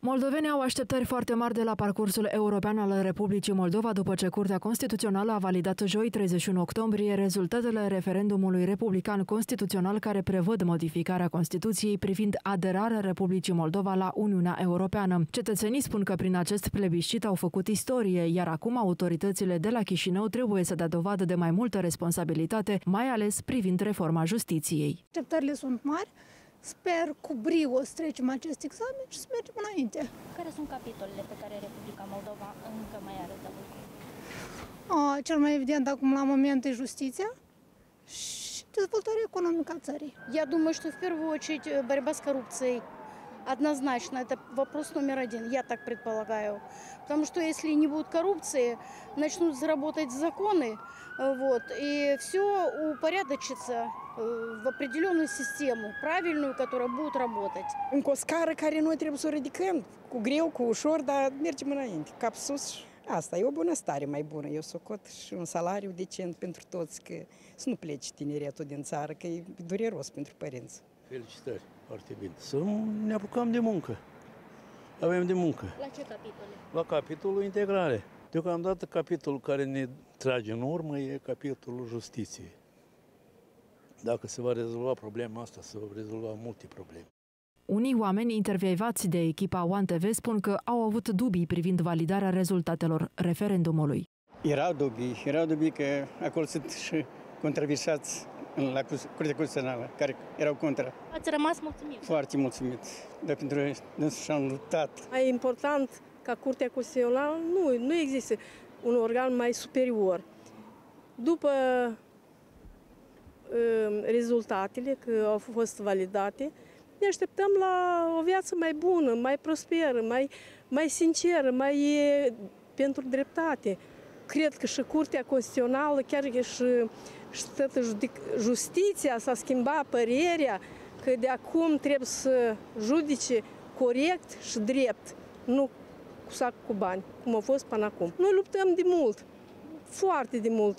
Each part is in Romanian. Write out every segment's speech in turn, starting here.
Moldovenii au așteptări foarte mari de la parcursul european al Republicii Moldova după ce Curtea Constituțională a validat joi 31 octombrie rezultatele referendumului republican constituțional care prevăd modificarea Constituției privind aderarea Republicii Moldova la Uniunea Europeană. Cetățenii spun că prin acest plebiscit au făcut istorie, iar acum autoritățile de la Chișinău trebuie să dea dovadă de mai multă responsabilitate, mai ales privind reforma justiției. Așteptările sunt mari, Sper cu brio să trecem acest examen și să mergem înainte. Care sunt capitolele pe care Republica Moldova încă mai are de lucru? A, cel mai evident acum la moment e justiția și dezvoltarea economică a țării. Я думаю, что в первую очередь борьба с коррупцией. Однозначно, это вопрос номер один, я так предполагаю. Потому что если не будет коррупции, начнут заработать законы, вот, и все упорядочится в определенную систему, правильную, которая будет работать. Încă o scară care noi trebuie să o ridicăm, cu cu. Asta e o bună stare mai bună. Eu socot și un salariu decent pentru toți, că să nu pleci tineretul din țară, că e dureros pentru părinți. Felicitări, foarte bine. Să ne apucăm de muncă. Avem de muncă. La ce capitole? La capitolul integrare. Deocamdată capitolul care ne trage în urmă e capitolul justiției. Dacă se va rezolva problema asta, se va rezolva multe probleme. Unii oameni intervievați de echipa One TV spun că au avut dubii privind validarea rezultatelor referendumului. Erau dubii, erau dubii că acolo sunt și controversați la Curtea Constituțională, care erau contra. Ați rămas mulțumit? Foarte mulțumit, dar pentru dânsul și-am luptat. E important ca Curtea Constituțională nu, nu există un organ mai superior. După rezultatele că au fost validate, ne așteptăm la o viață mai bună, mai prosperă, mai, mai sinceră, mai pentru dreptate. Cred că și Curtea Constituțională, chiar și, și toată justiția s-a schimbat părerea că de acum trebuie să judice corect și drept, nu cu sac cu bani, cum a fost până acum. Noi luptăm de mult, foarte de mult.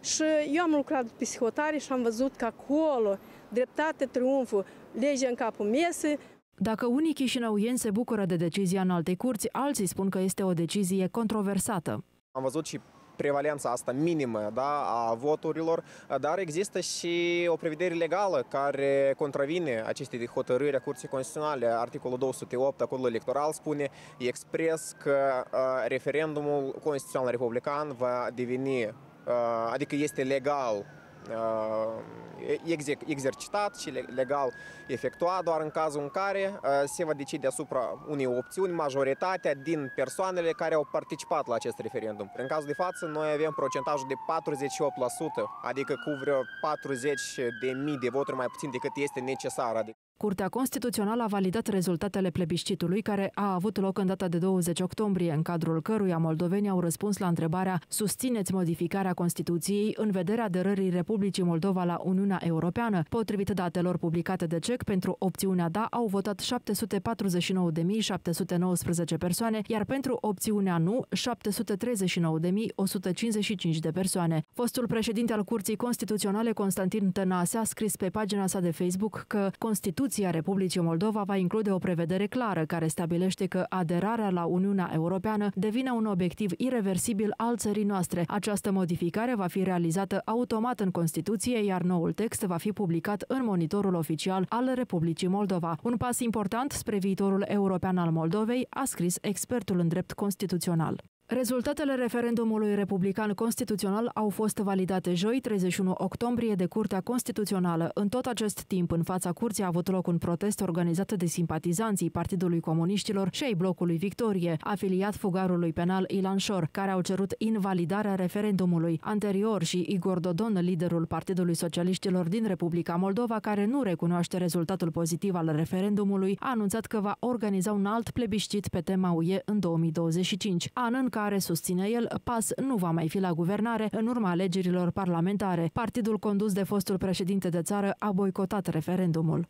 Și eu am lucrat pe psihotare și am văzut că acolo dreptate triumfă, legea în capul mesei. Dacă unii chișinăuieni se bucură de decizia în alte curți, alții spun că este o decizie controversată. Am văzut și prevalența asta minimă da, a voturilor, dar există și o prevedere legală care contravine acestei hotărâri a Curții Constituționale. Articolul 208 a Codului Electoral spune expres că referendumul constituțional republican va deveni adică este legal exercitat și legal efectuat doar în cazul în care se va decide asupra unei opțiuni majoritatea din persoanele care au participat la acest referendum. În cazul de față, noi avem procentajul de 48%, adică cu vreo 40 de mii de voturi mai puțin decât este necesar. Adică Curtea Constituțională a validat rezultatele plebiscitului care a avut loc în data de 20 octombrie, în cadrul căruia moldovenii au răspuns la întrebarea Susțineți modificarea Constituției în vederea aderării Republicii Moldova la Uniunea Europeană? Potrivit datelor publicate de CEC, pentru opțiunea da au votat 749.719 persoane, iar pentru opțiunea nu 739.155 de persoane. Fostul președinte al Curții Constituționale, Constantin Tănase, a scris pe pagina sa de Facebook că Constituția Constituția Republicii Moldova va include o prevedere clară care stabilește că aderarea la Uniunea Europeană devine un obiectiv irreversibil al țării noastre. Această modificare va fi realizată automat în Constituție, iar noul text va fi publicat în monitorul oficial al Republicii Moldova. Un pas important spre viitorul european al Moldovei, a scris expertul în drept constituțional. Rezultatele referendumului republican constituțional au fost validate joi, 31 octombrie, de Curtea Constituțională. În tot acest timp, în fața curții a avut loc un protest organizat de simpatizanții Partidului Comuniștilor și ai blocului Victorie, afiliat fugarului penal Ilan Șor, care au cerut invalidarea referendumului. Anterior și Igor Dodon, liderul Partidului Socialiștilor din Republica Moldova, care nu recunoaște rezultatul pozitiv al referendumului, a anunțat că va organiza un alt plebiscit pe tema UE în 2025, an în care, susține el, PAS nu va mai fi la guvernare în urma alegerilor parlamentare. Partidul condus de fostul președinte de țară a boicotat referendumul.